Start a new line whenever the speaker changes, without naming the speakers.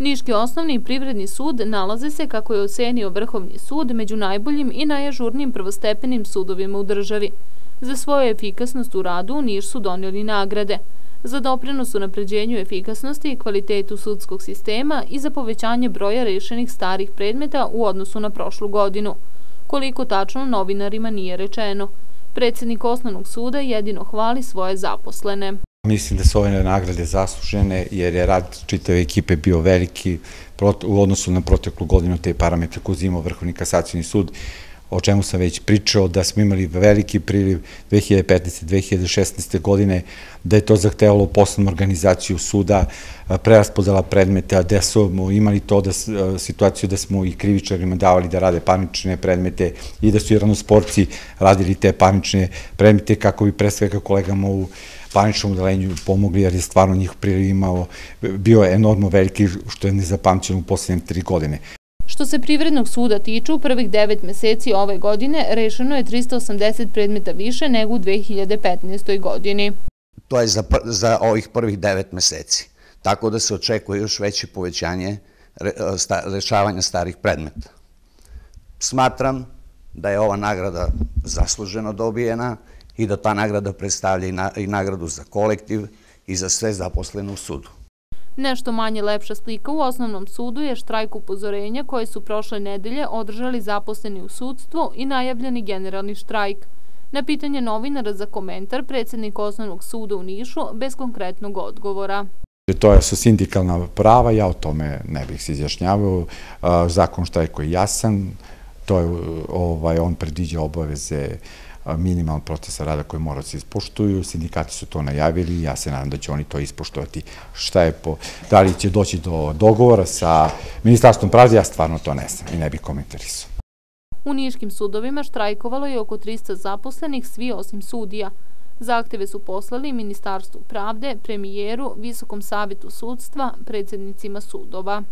Niški osnovni i privredni sud nalaze se, kako je ocenio Vrhovni sud, među najboljim i najažurnijim prvostepenim sudovima u državi. Za svoju efikasnost u radu u Niš su donijeli nagrade. Za doprinos u napređenju efikasnosti i kvalitetu sudskog sistema i za povećanje broja rešenih starih predmeta u odnosu na prošlu godinu. Koliko tačno novinarima nije rečeno. Predsednik osnovnog suda jedino hvali svoje zaposlene.
Mislim da su ove nagrade zaslužene jer je rad čitave ekipe bio veliki u odnosu na proteklu godinu te parametre koje uzimao Vrhovni kasacijni sud o čemu sam već pričao, da smo imali veliki priliv 2015. 2016. godine, da je to zahtevalo poslovnu organizaciju suda, preraspodala predmete, da smo imali to da, situaciju da smo i krivičarima davali da rade panične predmete i da su i ranosporci radili te panične predmete kako bi pre svega kolegama u paničnom udelenju pomogli, jer je stvarno njih priliv imao, bio enormno veliki, što je nezapamćeno u poslednje tri godine.
Što se Privrednog suda tiče, u prvih devet meseci ove godine rešeno je 380 predmeta više nego u 2015. godini.
To je za, za ovih prvih devet meseci. Tako da se očekuje još veće povećanje rešavanja starih predmeta. Smatram da je ova nagrada zasluženo dobijena i da ta nagrada predstavlja i nagradu za kolektiv i za sve zaposlene u sudu.
Nešto manje lepša slika u osnovnom sudu je štrajk upozorenja koje su prošle nedelje održali zaposleni u sudstvu i najavljeni generalni štrajk. Na pitanje novinara za komentar predsednik osnovnog suda u Nišu bez konkretnog odgovora.
To su sindikalna prava, ja o tome ne bih se izjašnjavao. Zakon štrajko je jasan, to je, ovaj, on predviđa obaveze minimalno procesa rada koje mora da se ispoštuju, sindikati su to najavili i ja se nadam da će oni to ispoštovati. Šta je po, da li će doći do dogovora sa ministarstvom pravde, ja stvarno to ne znam i ne bih komentarisao.
U niškim sudovima štrajkovalo je oko 300 zaposlenih, svi osim sudija. Zahteve su poslali Ministarstvu pravde, premijeru, Visokom savetu sudstva, predsednicima sudova.